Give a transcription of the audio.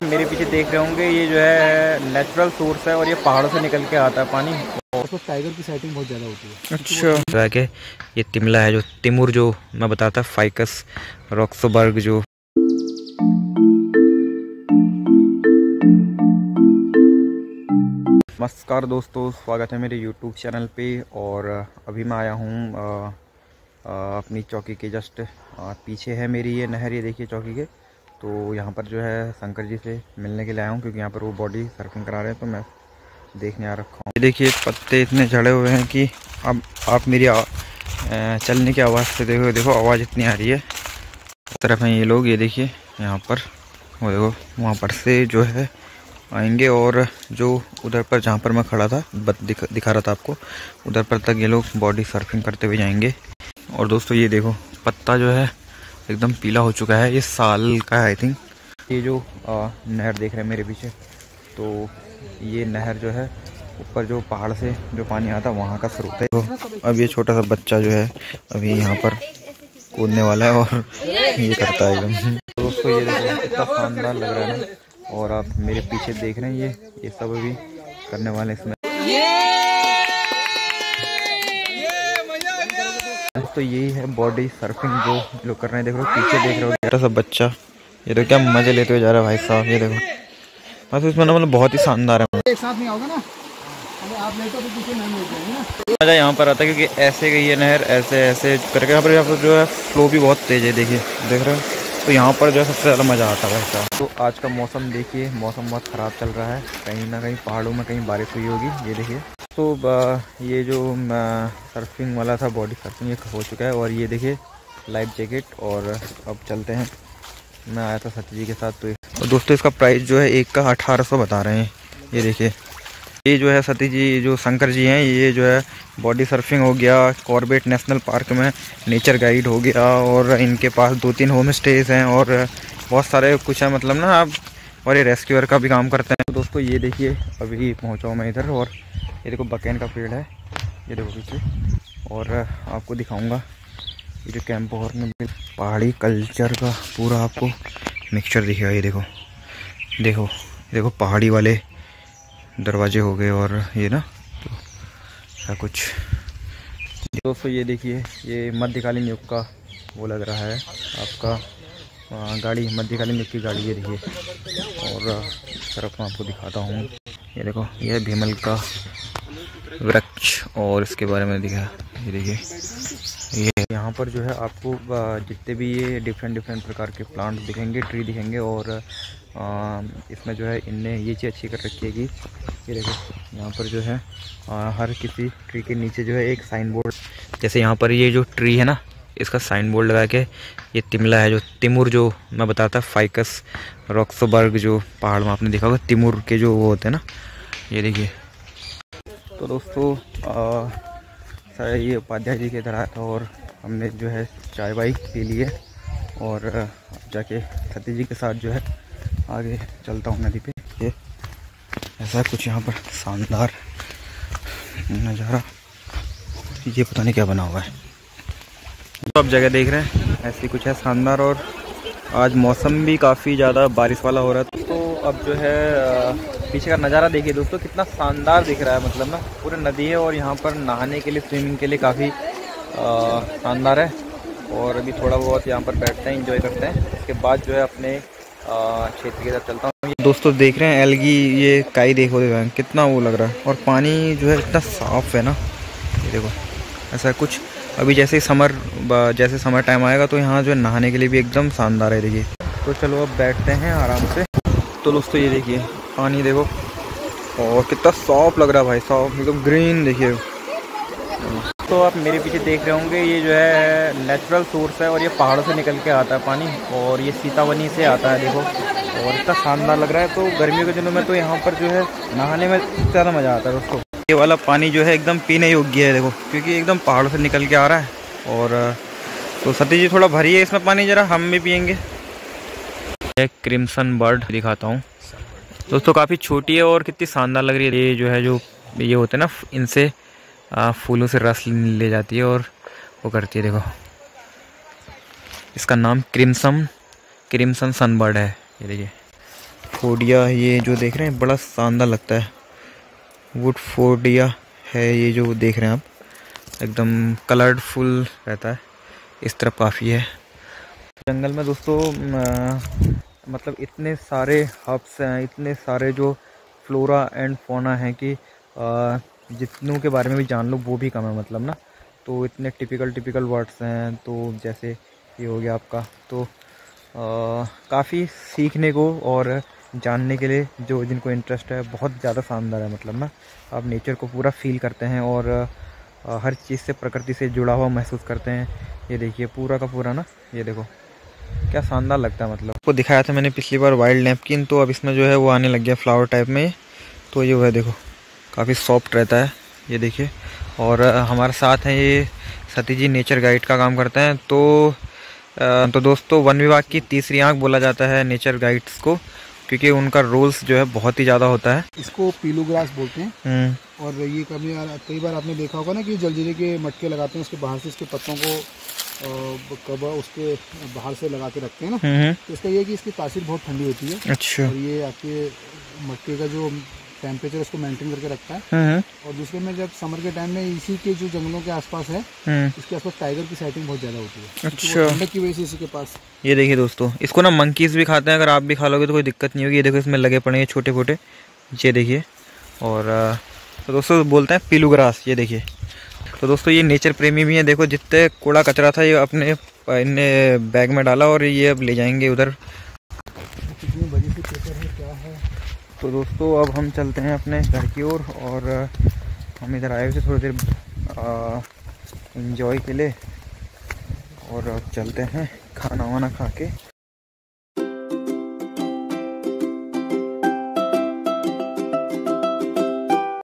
मेरे पीछे देख रहे होंगे ये जो है नेचुरल सोर्स है और ये पहाड़ों से निकल के आता है पानी। और तो टाइगर की साइटिंग बहुत ज़्यादा होती है। अच्छा। है कि ये तिमला है जो तिमुर जो मैं बताता फाइकस रॉक्सोबर्ग जो। नमस्कार दोस्तों स्वागत है मेरे यूट्यूब चैनल पे और अभी मैं आया हूँ अपनी चौकी के जस्ट पीछे है मेरी ये नहर ये देखिए चौकी के। तो यहाँ पर जो है शंकर जी से मिलने के लिए आया हूँ क्योंकि यहाँ पर वो बॉडी सर्फिंग करा रहे हैं तो मैं देखने आ रखा हूँ। देखिए पत्ते इतने झड़े हुए हैं कि अब आप मेरी चलने की आवाज़ से देखो देखो आवाज़ इतनी आ रही है। तरफ़ हैं ये लोग ये देखिए यहाँ पर वो देखो वहाँ पर से जो है आएँगे और जो उधर पर जहाँ पर मैं खड़ा था दिख, दिखा रहा था आपको उधर पर तक ये लोग बॉडी सर्फिंग करते हुए जाएँगे। और दोस्तों ये देखो पत्ता जो है एकदम पीला हो चुका है। ये साल का आई थिंक ये जो आ, नहर देख रहे हैं मेरे पीछे तो ये नहर जो है ऊपर जो पहाड़ से जो पानी आता है वहाँ का स्रोत है। तो अब ये छोटा सा बच्चा जो है अभी यहाँ पर कूदने वाला है और ये करता है एकदम। तो दोस्तों ये देखो कितना शानदार लग रहा है ना और आप मेरे पीछे देख रहे हैं ये ये सब अभी करने वाले इसमें। तो यही है बॉडी सर्फिंग जो लोग कर रहे हैं। देख रहे हो पीछे देख रहे हो। छोटा सा बच्चा। ये तो क्या मज़े लेते हुए जा रहा है भाई साहब ये देखो। बस इसमें ना मतलब बहुत ही शानदार है। एक साथ नहीं आओगे ना? मज़ा यहाँ पर आता है क्योंकि ऐसे गई है नहर ऐसे ऐसे करके यहाँ पर यहाँ पर जो है फ्लो भी बहुत तेज़ है देखिए देख रहे हो? तो यहाँ पर जो है सबसे ज़्यादा मज़ा आता है वैसा तो आज का मौसम देखिए मौसम बहुत ख़राब चल रहा है। कहीं ना कहीं पहाड़ों में कहीं बारिश हुई होगी ये देखिए। तो ये जो सर्फिंग वाला था बॉडी सर्फिंग ये हो चुका है। और ये देखिए लाइफ जैकेट और अब चलते हैं। मैं आया था सत्य जी के साथ तो, तो दोस्तों इसका प्राइस जो है एक का अठारह सौ बता रहे हैं। ये देखिए। ये जो है सती जी जो शंकर जी हैं ये जो है बॉडी सर्फिंग हो गया कॉर्बेट नेशनल पार्क में नेचर गाइड हो गया और इनके पास दो तीन होम स्टेज हैं और बहुत सारे कुछ है मतलब ना आप और ये रेस्क्यूअर का भी काम करते हैं। तो दोस्तों ये देखिए अभी पहुँचा मैं इधर और ये देखो बकैन का पेड़ है, ये देखो पीछे। और आपको दिखाऊँगा, ये जो कैंप और पहाड़ी कल्चर का पूरा आपको मिक्सचर दिखेगा ये देखो। देखो देखो पहाड़ी वाले दरवाजे हो गए और ये ना तो ऐसा कुछ। दोस्तों, ये देखिए, ये मध्यकालीन युग का वो लग रहा है, आपका गाड़ी, मध्यकालीन युग की गाड़ी, ये देखिए। और तरफ़ मैं आपको दिखाता हूँ। ये देखो, ये भीमल का वृक्ष और इसके बारे में दिखा, ये देखिए। ये यहाँ पर जो है आपको जितने भी ये डिफरेंट डिफरेंट प्रकार के प्लांट दिखेंगे ट्री दिखेंगे और इसमें जो है इनने ये चीज़ अच्छी कर रखी है कि, ये देखिए, यहाँ पर जो है हर किसी ट्री के नीचे जो है एक साइन बोर्ड जैसे यहाँ पर ये जो ट्री है ना, इसका साइन बोर्ड लगा के, ये तिमला है जो, तिमुर जो मैं बताता फाइकस रॉक्सोबर्ग जो पहाड़ में आपने देखा होगा, तिमुर के जो वो होते हैं ना, ये देखिए। तो दोस्तों सर ये उपाध्याय जी के इधर आया था और हमने जो है चाय वाई पी ली है और जाके सती जी के साथ जो है आगे चलता हूँ नदी पे। ये ऐसा कुछ यहाँ पर शानदार नज़ारा। ये पता नहीं क्या बना हुआ है। तो आप जगह देख रहे हैं, ऐसी कुछ है शानदार और आज मौसम भी काफ़ी ज़्यादा बारिश वाला हो रहा है। अब जो है पीछे का नज़ारा देखिए दोस्तों, कितना शानदार दिख रहा है मतलब ना, पूरे नदी है और यहाँ पर नहाने के लिए स्विमिंग के लिए काफ़ी शानदार है। और अभी थोड़ा बहुत यहाँ पर बैठते हैं इंजॉय करते हैं। उसके बाद जो है अपने क्षेत्र की तरफ़ चलता हूँ। दोस्तों देख रहे हैं, एलगी, ये काई देखो देखो कितना वो लग रहा है। और पानी जो है, इतना साफ़ है ना। ये देखो, ऐसा कुछ, अभी जैसे समर जैसे समर टाइम आएगा तो यहाँ जो है नहाने के लिए भी एकदम शानदार है, देखिए। तो चलो, अब बैठते हैं आराम से। तो दोस्तों ये देखिए पानी देखो। और कितना सॉफ्ट लग रहा है भाई सॉफ्ट एकदम ग्रीन देखिए। तो आप मेरे पीछे देख रहे होंगे ये जो है नेचुरल सोर्स है और ये पहाड़ों से निकल के आता है पानी। और ये सीतावनी से आता है देखो। और इतना शानदार लग रहा है तो गर्मियों के दिनों में तो यहाँ पर जो है नहाने में ज़्यादा मज़ा आता है दोस्तों। ये वाला पानी जो है एकदम पीने योग्य है देखो क्योंकि एकदम पहाड़ों से निकल के आ रहा है। और तो सती जी थोड़ा भरिए इसमें पानी ज़रा हम भी पियेंगे। एक क्रिम्सन बर्ड दिखाता हूँ। दोस्तों, काफ़ी छोटी है और कितनी शानदार लग रही है। ये जो है, जो ये होते हैं ना, इनसे फूलों से रस ले जाती है और वो करती है, देखो। इसका नाम क्रिम्सम, क्रिम्सन सनबर्ड है। ये देखिए। फोडिया ये जो देख रहे हैं, बड़ा शानदार लगता है। वुड फोडिया है ये जो देख रहे हैं आप। एकदम कलरफुल रहता है। इस तरफ़ काफ़ी है। जंगल में दोस्तों मतलब इतने सारे हब्स हैं, इतने सारे जो फ्लोरा एंड फोना हैं कि जितनों के बारे में भी जान लो, वो भी कम है मतलब ना। तो इतने टिपिकल टिपिकल वर्ड्स हैं तो जैसे ये हो गया आपका। तो काफ़ी सीखने को और जानने के लिए जो, जिनको इंटरेस्ट है, बहुत ज़्यादा शानदार है मतलब ना। आप नेचर को पूरा फील करते हैं और हर चीज़ से, प्रकृति से जुड़ा हुआ महसूस करते हैं। ये देखिए, पूरा का पूरा ना, ये देखो। क्या शानदार लगता है मतलब? को दिखाया था मैंने पिछली बार वाइल्ड नैपकिन तो अब इसमें जो है वो आने लग गया फ्लावर टाइप में तो ये वो है देखो काफ़ी सॉफ्ट रहता है ये देखिए। और हमारे साथ हैं ये सती जी नेचर गाइड का काम करते हैं तो तो दोस्तों वन विभाग की तीसरी आँख बोला जाता है नेचर गाइड्स को क्योंकि उनका रोल्स जो है बहुत ही ज़्यादा होता है। इसको पीलू ग्रास बोलते हैं। हम्म। और ये कभी कई बार आपने देखा होगा ना कि जलजीरे के मटके लगाते हैं उसके बाहर से इसके पत्तों को कब उसके बाहर से लगा के रखते हैं ना। हम्म। तो इसका ये है कि इसकी तासीर बहुत ठंडी होती है। अच्छा। और ये आपके मटके का जो टेम्परेचर उसको मेंटेन करके रखता है। हम्म। और दूसरे में जब समर के टाइम में इसी के जो जंगलों के आसपास है हम्म। इसके आसपास टाइगर की सेटिंग बहुत ज़्यादा होती है। अच्छा। ठंडक की वजह से इसी के पास। ये देखिए दोस्तों इसको ना मंकीज भी खाते हैं अगर आप भी खा लोगे तो कोई दिक्कत नहीं होगी। ये देखो इसमें लगे पड़े हैं छोटे छोटे ये देखिए। और तो दोस्तों बोलते हैं पीलू ग्रास ये देखिए। तो दोस्तों ये नेचर प्रेमी भी हैं। देखो जितने कूड़ा कचरा था ये अपने इनने बैग में डाला और ये अब ले जाएँगे उधर। तो दोस्तों अब हम चलते हैं अपने घर की ओर और, हम इधर आए हुए थे थोड़ी देर इंजॉय के लिए। और अब चलते हैं खाना वाना खा के।